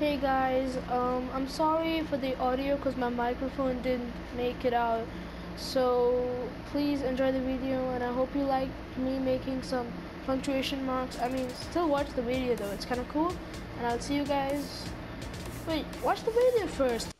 Hey guys, um, I'm sorry for the audio because my microphone didn't make it out. So please enjoy the video and I hope you like me making some punctuation marks. I mean, still watch the video though, it's kind of cool. And I'll see you guys. Wait, watch the video first.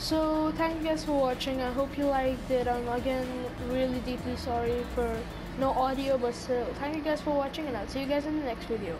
So thank you guys for watching. I hope you liked it. I'm again really deeply sorry for no audio, but still thank you guys for watching and I'll see you guys in the next video.